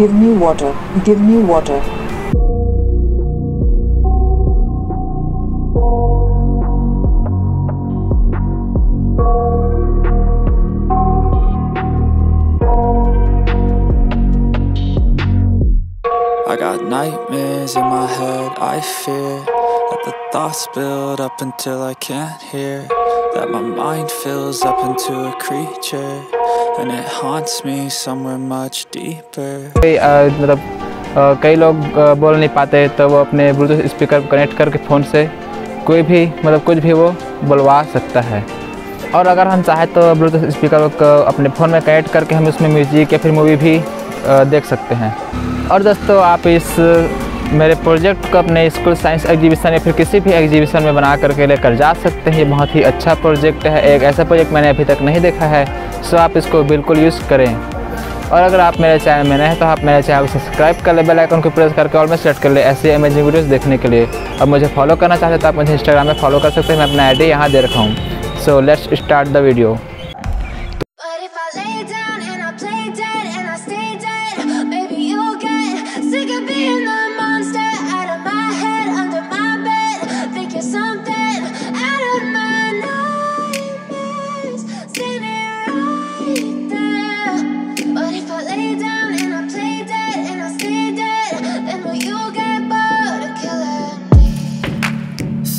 Give me water. Give me water. I got nightmares in my head, I fear That the thoughts build up until I can't hear That my mind fills up into a creature And it haunts me somewhere much deeper. कोई अ, मतलब कई लोग बोल नहीं पाते तो वो अपने ब्लूटूथ स्पीकर कनेक्ट करके फ़ोन से कोई भी मतलब कुछ भी वो बुलवा सकता है। और अगर हम चाहें तो ब्लूटूथ स्पीकर को अपने फ़ोन में कनेक्ट करके हम उसमें म्यूज़िक या फिर मूवी भी देख सकते हैं। और दोस्तों आप इस मेरे प्रोजेक्ट को अपने स्कूल साइंस एग्जीबिशन या फिर किसी भी एग्जीबिशन में बना करके लेकर जा सकते हैं। बहुत ही अच्छा प्रोजेक्ट है। एक ऐसा प्रोजेक्ट मैंने अभी तक नहीं देखा है। सो आप इसको बिल्कुल यूज़ करें। और अगर आप मेरे चैनल में नए तो आप मेरे चैनल को सब्सक्राइब कर ले, बेल आइकन को प्रेस करके और में सेलेक्ट कर ले ऐसे अमेजिंग वीडियोस देखने के लिए। अब मुझे फॉलो करना चाहते तो आप मुझे इंस्टाग्राम में फॉलो कर सकते हैं। मैं अपना आईडी यहाँ दे रखा हूँ। So let's start the video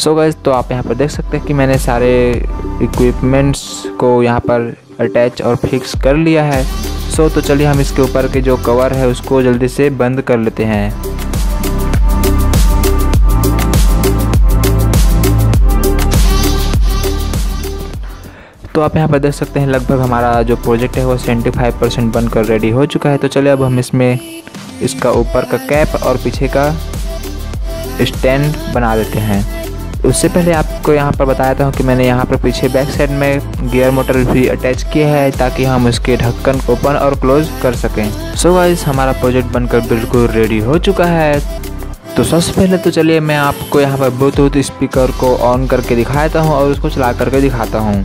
so guys तो आप यहाँ पर देख सकते हैं कि मैंने सारे इक्विपमेंट्स को यहाँ पर अटैच और फिक्स कर लिया है। सो तो चलिए हम इसके ऊपर के जो कवर है, उसको जल्दी से बंद कर लेते हैं। तो आप यहाँ पर देख सकते हैं, लगभग हमारा जो प्रोजेक्ट है, वो 75 परसेंट बनकर रेडी हो चुका है। तो चलिए अब हम इसमें इसका ऊपर का कैप और पीछे का स्टैंड बना देते हैं। उससे पहले आपको यहाँ पर बताया था कि मैंने यहाँ पर पीछे बैक साइड में गियर मोटर भी अटैच किया है ताकि हम उसके ढक्कन ओपन और क्लोज कर सकें। सो so गाइस हमारा प्रोजेक्ट बनकर बिल्कुल रेडी हो चुका है। तो सबसे पहले तो चलिए मैं आपको यहाँ पर ब्लूटूथ स्पीकर को ऑन करके दिखाता हूँ और उसको चला करके दिखाता हूँ।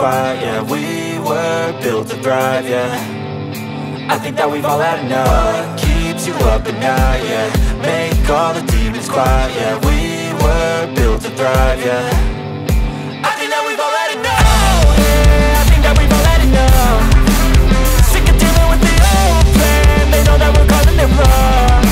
quiet, yeah. We were built to thrive, yeah. I think that we've all had enough. What keeps you up at night, yeah? Make all the demons quiet, yeah. We were built to thrive, yeah. Sick of dealing with the old plan. They know that we're calling it wrong.